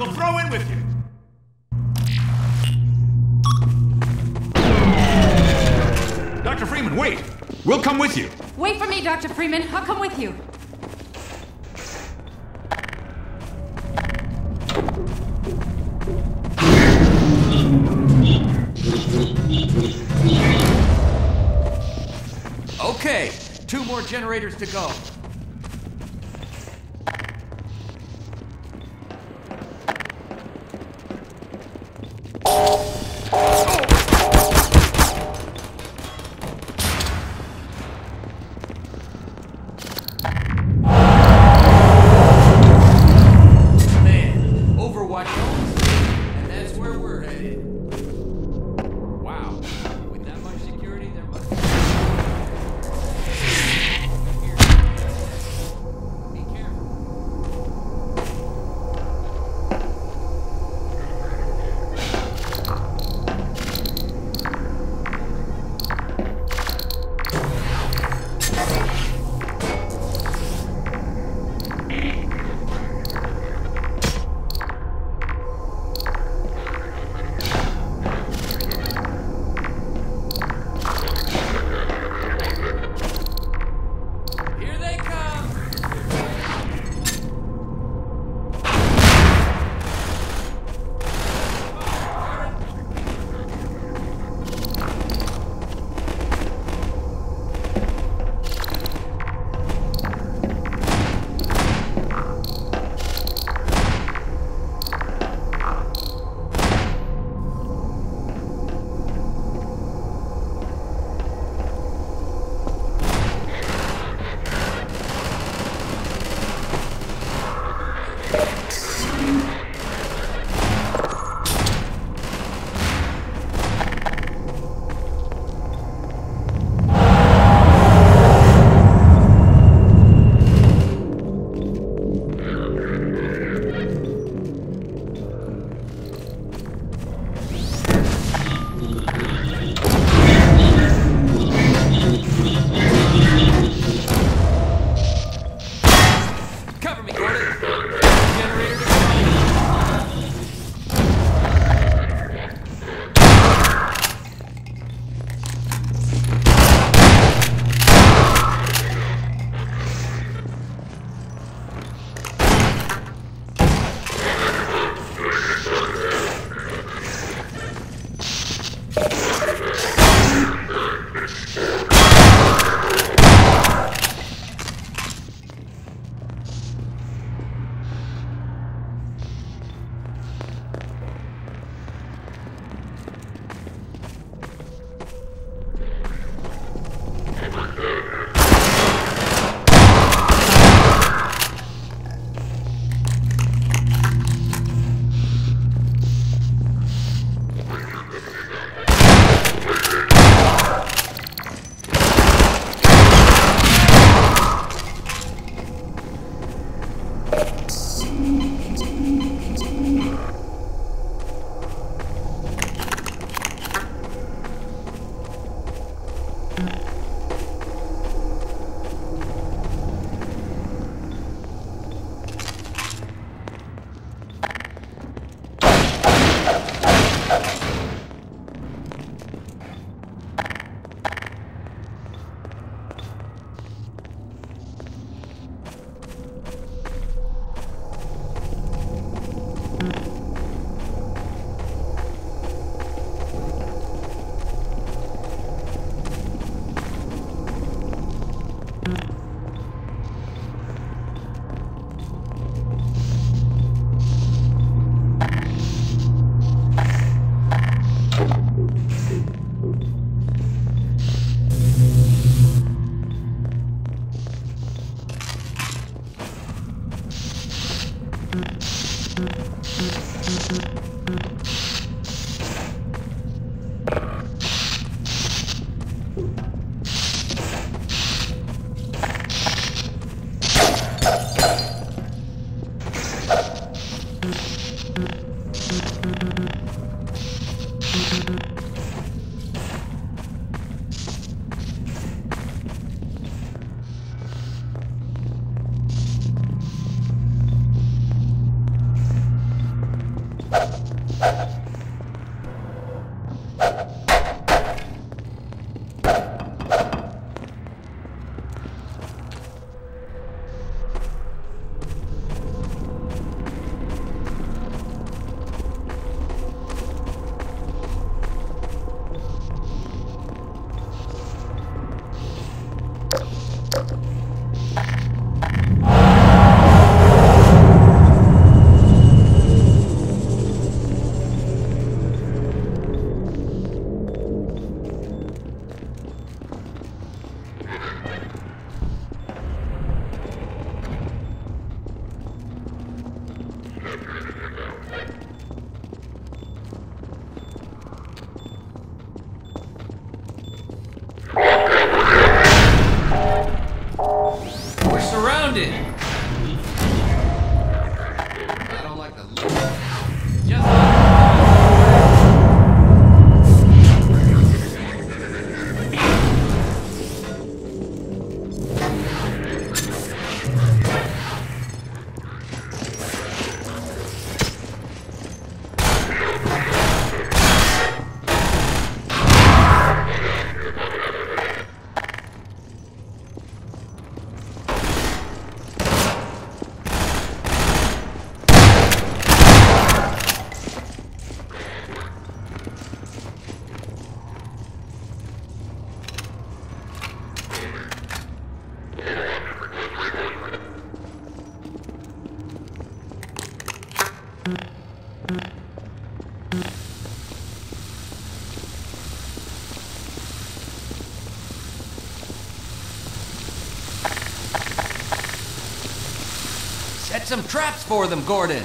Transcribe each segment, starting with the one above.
We'll throw in with you. Dr. Freeman, wait. We'll come with you. Wait for me, Dr. Freeman. I'll come with you. Okay, two more generators to go. Some traps for them, Gordon.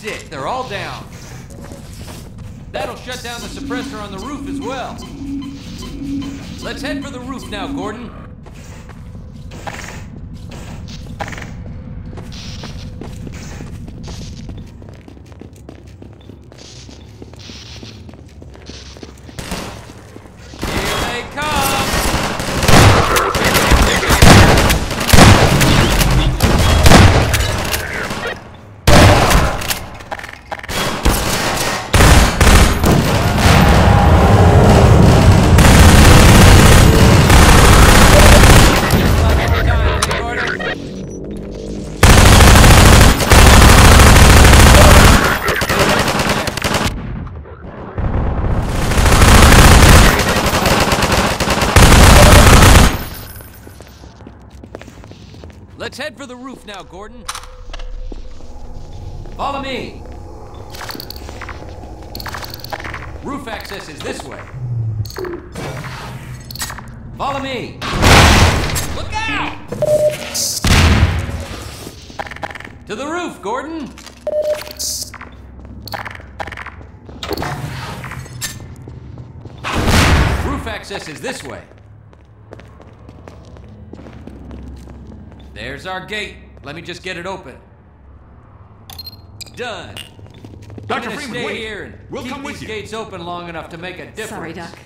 That's it. They're all down. That'll shut down the suppressor on the roof as well. Let's head for the roof now, Gordon. Here they come! Let's head for the now, Gordon. Follow me. Roof access is this way. Follow me. Look out! To the roof, Gordon. Roof access is this way. There's our gate. Let me just get it open. Done. Dr. Freeman, stay wait. here and We'll keep come with these you. gates open long enough to make a difference. Sorry, Doc.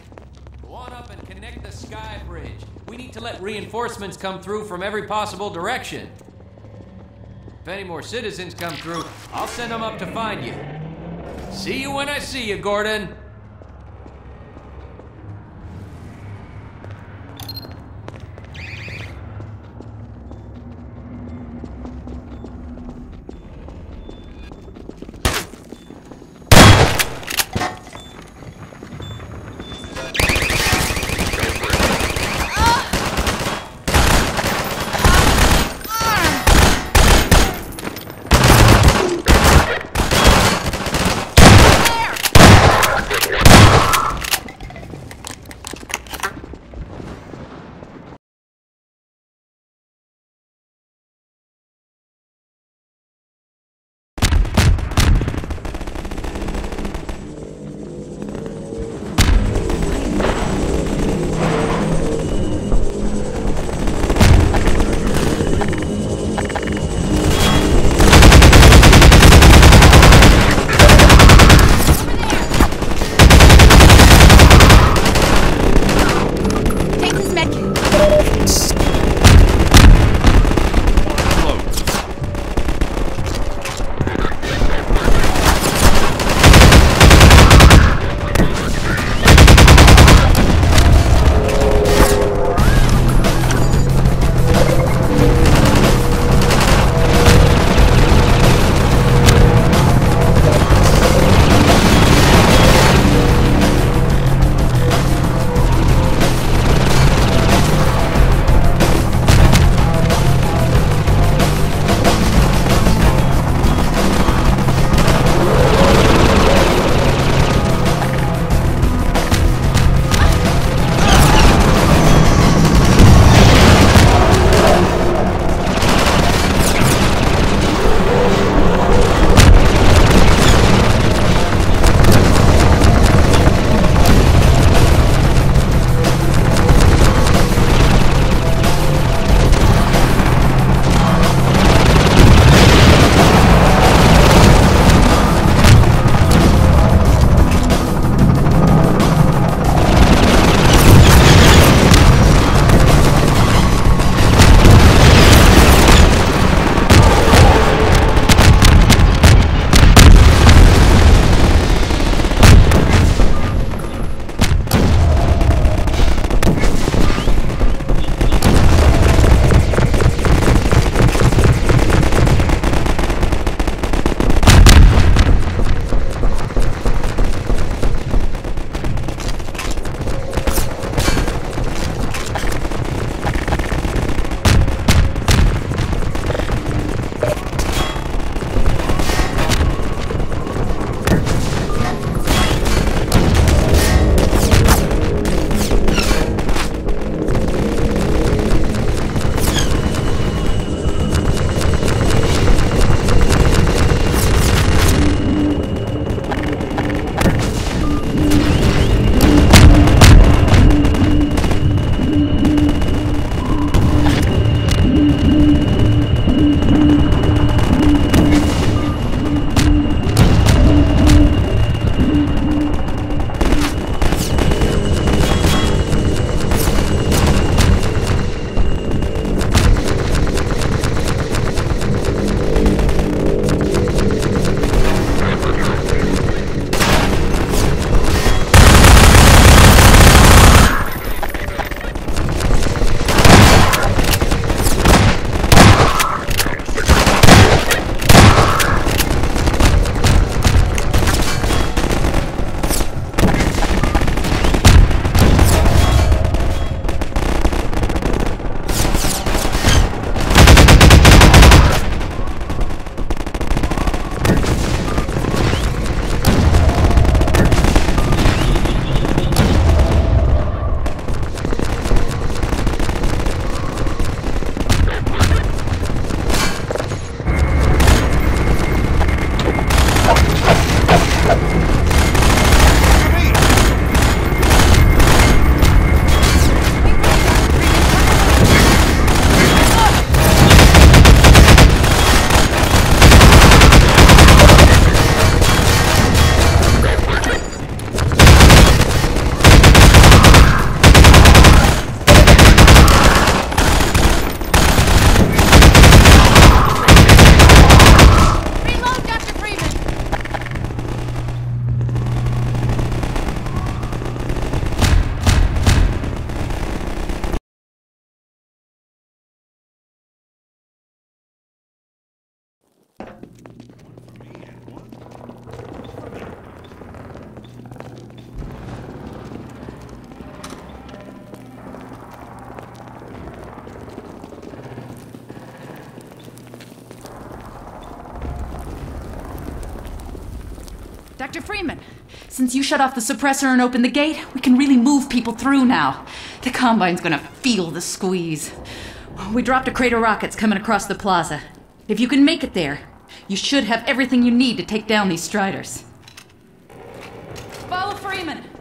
Go on up and connect the sky bridge. We need to let reinforcements come through from every possible direction. If any more citizens come through, I'll send them up to find you. See you when I see you, Gordon. Dr. Freeman, since you shut off the suppressor and opened the gate, we can really move people through now. The Combine's gonna feel the squeeze. We dropped a crate of rockets coming across the plaza. If you can make it there, you should have everything you need to take down these Striders. Follow Freeman!